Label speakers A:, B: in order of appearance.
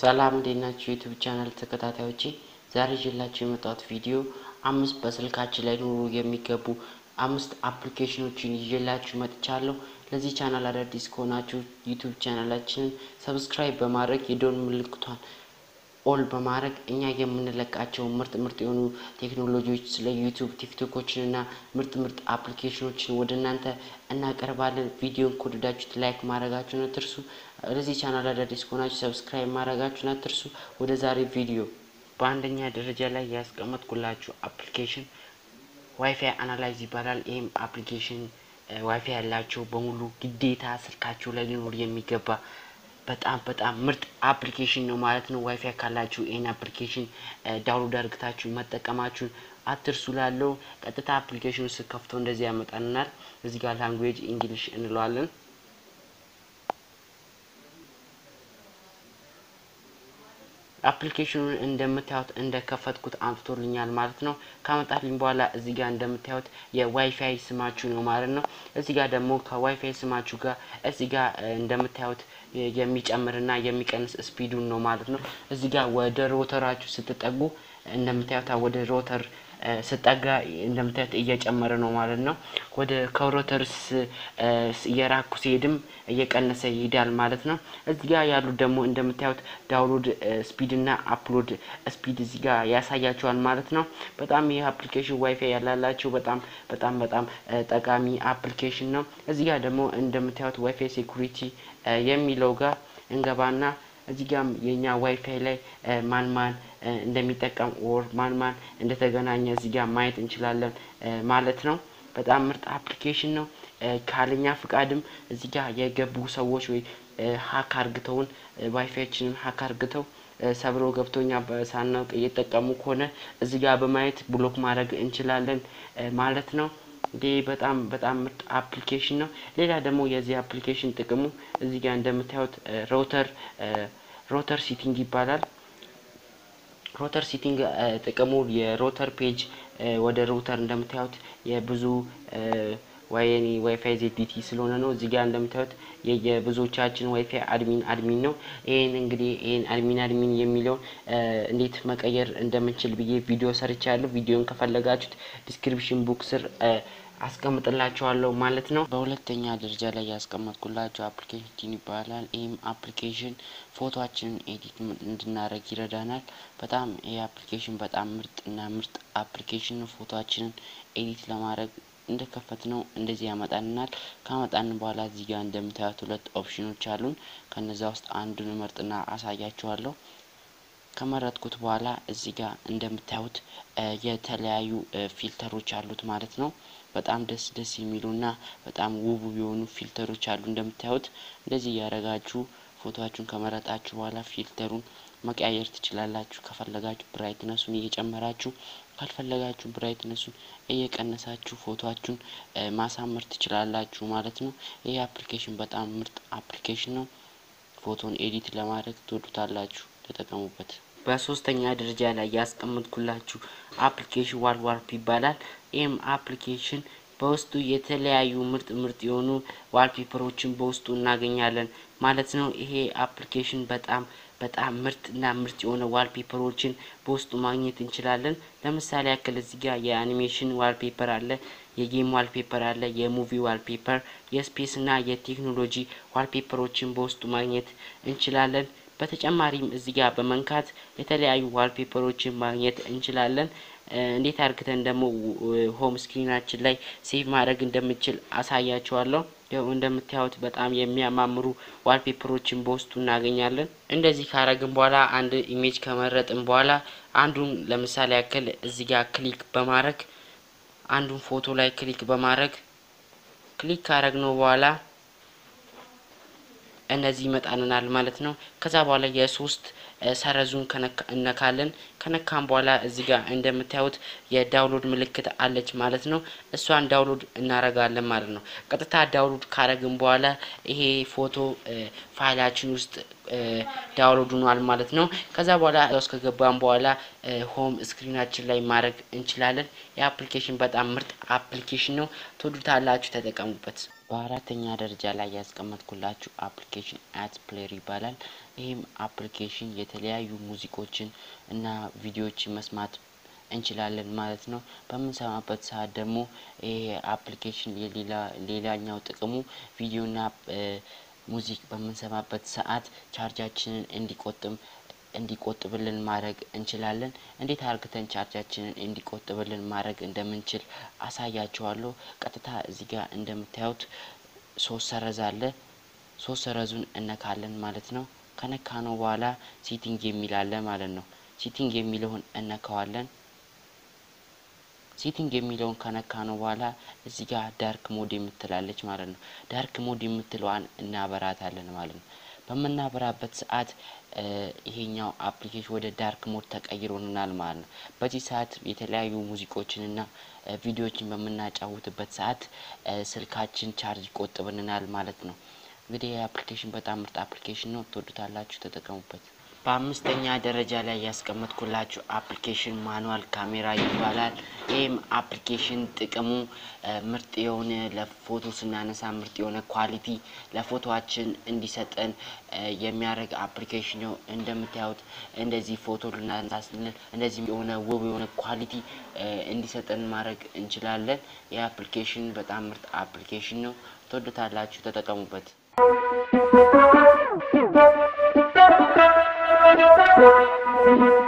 A: ሰላም እንዴት ናችሁ? ዩቱብ ቻናል ተከታታዮቼ ዛሬ ይዤላችሁ የመጣሁት ቪዲዮ አምስት በስልካችን ላይ ሊኖሩ የሚገቡ አምስት application ኖችን ይዤላችሁ መጥቻለሁ። ለዚህ ቻናል አዳዲስ ከሆናችሁ ዩቱብ channel ኣችንን subscribe በማድረግ የደወል ምልክቷን all በማድረግ እኛ የምንለቃቸው ምርጥ ምርጥ የሆኑ ቴክኖሎጂዎች ስለ ዩቱብ tricks ኦችን እና ምርጥ ምርጥ application ኖችን ወደ እናንተ እናቀርባለን። ቪዲዮን ከወደዳችሁት like ማድረጋችሁን አትርሱ። ለዚህ ቻናል አዳዲስ ከሆናችሁ subscribe ማድረጋችሁን አትርሱ። ወደ ዛሬ ቪዲዮ በአንደኛ ደረጃ ላይ ያስቀመጥኩላችሁ application WiFi Analyzer ይባላል። ይህም application WiFi ያላቸው በሙሉ ግዴታ ስልካቸው ላይ ሊኖር የሚገባ በጣም በጣም ምርጥ application ነው ማለት ነው። ዋይፋይ ካላችሁ ይህን application download አድርጋችሁ መጠቀማችሁን አትርሱ። ላለው ቀጥታ application ኑ ስከፍተው እንደዚህ ያመጣልናል። እዚህ ጋር language English እንለዋለን። application ኑን እንደምታዩት እንደከፈትኩት አምጥቶልኛል ማለት ነው። ካመጣልኝ በኋላ እዚህ ጋር እንደምታዩት የዋይፋይ ስማችሁ ነው ማለት ነው። እዚህ ጋር ደግሞ ከዋይፋይ ስማችሁ ጋር እዚህ ጋር እንደምታዩት የሚጨምርና የሚቀንስ speed ኡን ነው ማለት ነው። እዚህ ጋር ወደ router ኣችሁ ስትጠጉ እንደምታዩት ወደ router ስጠጋ እንደምታዩት እየጨመረ ነው ማለት ነው። ወደ ከ router ስ እየራኩ ሲሄድም እየቀነሰ ይሄዳል ማለት ነው። እዚህ ጋር ያሉት ደግሞ እንደምታዩት download speed እና upload speed እዚህ ጋር ያሳያቸዋል ማለት ነው። በጣም ይህ application WiFi ላላቸው በጣም በጣም በጣም ጠቃሚ application ነው። እዚህ ጋር ደግሞ እንደምታዩት WiFi security የሚለው ጋር እንገባና እዚህ ጋም የኛ ዋይፋይ ላይ ማን ማን እንደሚጠቀም or ማን ማን እንደተገናኘ እዚህ ጋር ማየት እንችላለን ማለት ነው። በጣም ምርጥ application ነው። ካለእኛ ፍቃድም እዚህ ጋር የገቡ ሰዎች ወይ hack አርገውን WiFi ኣችንን hack አርገው ሰብረው ገብተው እኛ ሳናውቅ እየተጠቀሙ ከሆነ እዚህ ጋር በማየት block ማድረግ እንችላለን ማለት ነው። ይህ በጣም በጣም ምርጥ application ነው። ሌላ ደግሞ የዚህ application ጥቅሙ እዚህ ጋር እንደምታዩት ሮተር ሮተር ሲቲንግ ይባላል። ሮተር ሲቲንግ ጥቅሙ የሮተር ፔጅ ወደ ሮተር እንደምታዩት የብዙ ዋይኒ ዋይፋይ ዜዲቲ ስለሆነ ነው። እዚህ ጋር እንደምታዩት የብዙዎቻችን ዋይፋይ አድሚን አድሚን ነው። ይህን እንግዲህ ይህን አድሚን አድሚን የሚለውን እንዴት መቀየር እንደምንችል ብዬ ቪዲዮ ሰርቻለሁ። ቪዲዮን ከፈለጋችሁት ዲስክሪፕሽን ቡክ ስር አስቀምጥላችኋለሁ ማለት ነው። በሁለተኛ ደረጃ ላይ ያስቀመጥኩላችሁ application ይባላል። ይህም application ፎቶአችንን edit እንድናደርግ ይረዳናል። በጣም ይህ application በጣም ምርጥ እና ምርጥ application ፎቶአችንን edit ለማድረግ እንደከፈትነው እንደዚህ ያመጣልናል። ካመጣን በኋላ እዚህ ጋር እንደምታዩት ሁለት option ኖች አሉን። ከነዛ ውስጥ አንዱን መርጬ አሳያችኋለሁ። ከመረጥኩት በኋላ እዚህ ጋር እንደምታዩት የተለያዩ filter ኦች አሉት ማለት ነው። በጣም ደስ ደስ የሚሉና በጣም ውብ የሆኑ filter ኦች አሉ። እንደምታዩት እንደዚህ እያደረጋችሁ ፎቶአችሁን ከመረጣችሁ በኋላ filter ኡን መቀያየር ትችላላችሁ። ከፈለጋችሁ brightness ኡን እየጨመራችሁ ካልፈለጋችሁ brightness ኡን እየቀነሳችሁ ፎቶአችሁን ማሳመር ትችላላችሁ ማለት ነው። ይህ application በጣም ምርጥ application ነው። ፎቶን edit ለማድረግ ትወዱታላችሁ። ተጠቀሙበት። በሶስተኛ ደረጃ ላይ ያስቀመጥኩላችሁ application Wallwarp ይባላል። ይህም application በውስጡ የተለያዩ ምርጥ ምርጥ የሆኑ wallpaper ኦችን በውስጡ እናገኛለን ማለት ነው። ይሄ application በጣም በጣም ምርጥ እና ምርጥ የሆነ wallpaper ኦችን በውስጡ ማግኘት እንችላለን። ለምሳሌ ያክል እዚህ ጋር የ animation wallpaper አለ፣ የ game wallpaper አለ፣ የ movie wallpaper፣ የ space እና የቴክኖሎጂ wallpaper ኦችን በውስጡ ማግኘት እንችላለን። በተጨማሪም እዚህ ጋር በመንካት የተለያዩ wallpaper ኦችን ማግኘት እንችላለን። እንዴት አርግተን ደግሞ home screen ኣችን ላይ save ማድረግ እንደምችል አሳያችኋለሁ። ያው እንደምታዩት በጣም የሚያማምሩ wallpaper ኦችን በውስጡ እናገኛለን። እንደዚህ ካረግን በኋላ አንድ image ከመረጥን በኋላ አንዱን ለምሳሌ ያክል እዚህ ጋር click በማድረግ አንዱን ፎቶ ላይ click በማድረግ click ካረግነው በኋላ እነዚህ ይመጣልናል ማለት ነው። ከዛ በኋላ የሶስት ሰረዙን እነካለን። ከነካም በኋላ እዚህ ጋር እንደምታዩት የ download ምልክት አለች ማለት ነው። እሷን download እናረጋለን ማለት ነው። ቀጥታ download ካረግን በኋላ ይሄ ፎቶ ፋይላችን ውስጥ download ሆኗል ማለት ነው። ከዛ በኋላ ውስጥ በኋላ home screen ኣችን ላይ ማድረግ እንችላለን። ይሄ application በጣም ምርጥ application ነው። ትወዱታላችሁ፣ ተጠቀሙበት። በአራተኛ ደረጃ ላይ ያስቀመጥኩላችሁ application AT Player ይባላል። ይህም application የተለያዩ music ኦችን እና ቪዲዮዎችን መስማት እንችላለን ማለት ነው። በምንሰማበት ሰዓት ደግሞ ይሄ application ሌላኛው ጥቅሙ ቪዲዮና music በምንሰማበት ሰዓት charge ኣችንን እንዲቆጥም እንዲቆጥብልን ማድረግ እንችላለን። እንዴት አርግተን charge ኣችንን እንዲቆጥብልን ማድረግ እንደምንችል አሳያችኋለሁ። ቀጥታ እዚህ ጋር እንደምታዩት ሶስት ሰረዝ አለ። ሶስት ሰረዙን እነካለን ማለት ነው። ከነካ በኋላ setting የሚል አለ ማለት ነው። setting የሚለውን እነካዋለን። setting የሚለውን ከነካነው በኋላ እዚህ ጋር dark mode የምትል አለች ማለት ነው። dark mode የምትለዋን እናበራታለን ማለት ነው። በምናበራበት ሰዓት ይሄኛው application ወደ dark mode ተቀይሮልናል ማለት ነው። በዚህ ሰዓት የተለያዩ music ኦችንና ቪዲዮዎችን በምናጫውትበት ሰዓት ስልካችን ቻርጅ ይቆጥብልናል ማለት ነው። እንግዲህ ይህ application በጣም ምርጥ application ነው። ትወዱታላችሁ፣ ተጠቀሙበት። በአምስተኛ ደረጃ ላይ ያስቀመጥኩላችሁ application Manual Camera ይባላል። ይህም application ጥቅሙ ምርጥ የሆነ ለፎቶ ስናነሳ ምርጥ የሆነ quality ለፎቶአችን እንዲሰጠን የሚያደርግ application ነው። እንደምታዩት እንደዚህ ፎቶ ልናነሳ ስንል እንደዚህ የሆነ ውብ የሆነ quality እንዲሰጠን ማድረግ እንችላለን። ይህ application በጣም ምርጥ application ነው። ትወዱታላችሁ፣ ተጠቀሙበት። Thank you.